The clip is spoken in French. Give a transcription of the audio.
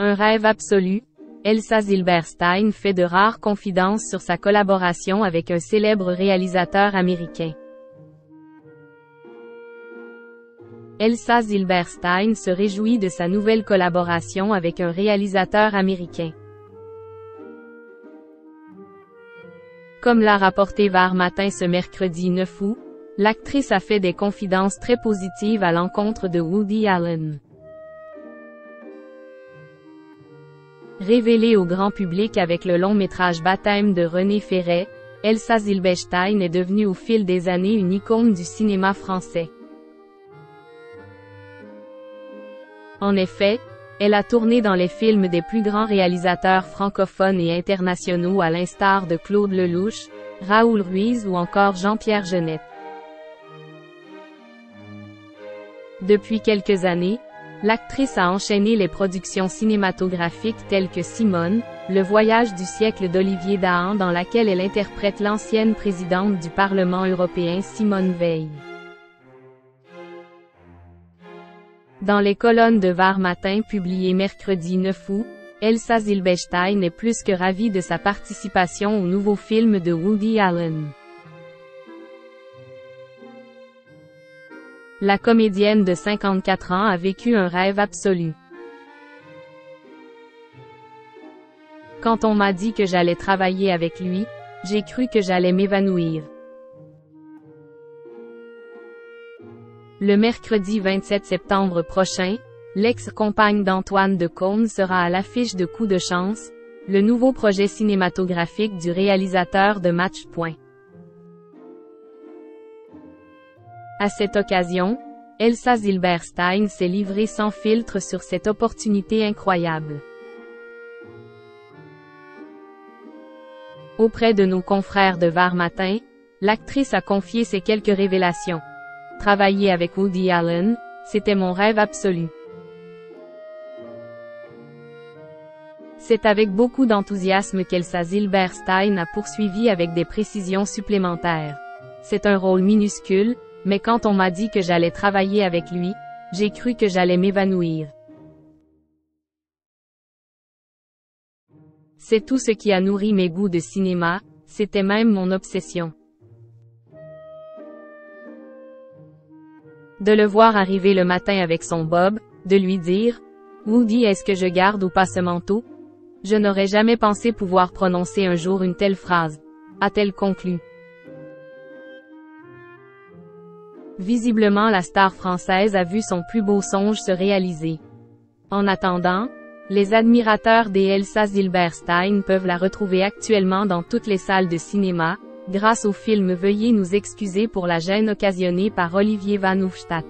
Un rêve absolu, Elsa Zilberstein fait de rares confidences sur sa collaboration avec un célèbre réalisateur américain. Elsa Zilberstein se réjouit de sa nouvelle collaboration avec un réalisateur américain. Comme l'a rapporté Var Matin ce mercredi 9 août, l'actrice a fait des confidences très positives à l'encontre de Woody Allen. Révélée au grand public avec le long métrage Baptême de René Ferret, Elsa Zilberstein est devenue au fil des années une icône du cinéma français. En effet, elle a tourné dans les films des plus grands réalisateurs francophones et internationaux à l'instar de Claude Lelouch, Raoul Ruiz ou encore Jean-Pierre Jeunet. Depuis quelques années, L'actrice a enchaîné les productions cinématographiques telles que Simone, Le voyage du siècle d'Olivier Dahan dans laquelle elle interprète l'ancienne présidente du Parlement européen Simone Veil. Dans les colonnes de Var Matin publiées mercredi 9 août, Elsa Zilberstein est plus que ravie de sa participation au nouveau film de Woody Allen. La comédienne de 54 ans a vécu un rêve absolu. Quand on m'a dit que j'allais travailler avec lui, j'ai cru que j'allais m'évanouir. Le mercredi 27 septembre prochain, l'ex-compagne d'Antoine de Caunes sera à l'affiche de Coup de chance, le nouveau projet cinématographique du réalisateur de Match À cette occasion, Elsa Zilberstein s'est livrée sans filtre sur cette opportunité incroyable. Auprès de nos confrères de Var Matin, l'actrice a confié ses quelques révélations. Travailler avec Woody Allen, c'était mon rêve absolu. C'est avec beaucoup d'enthousiasme qu'Elsa Zilberstein a poursuivi avec des précisions supplémentaires. C'est un rôle minuscule, mais quand on m'a dit que j'allais travailler avec lui, j'ai cru que j'allais m'évanouir. C'est tout ce qui a nourri mes goûts de cinéma, c'était même mon obsession. De le voir arriver le matin avec son bob, de lui dire « Woody est-ce que je garde ou pas ce manteau ?» Je n'aurais jamais pensé pouvoir prononcer un jour une telle phrase, a-t-elle conclu. Visiblement la star française a vu son plus beau songe se réaliser. En attendant, les admirateurs des Elsa Zilberstein peuvent la retrouver actuellement dans toutes les salles de cinéma, grâce au film Veuillez nous excuser pour la gêne occasionnée par Olivier Van Hoofstadt.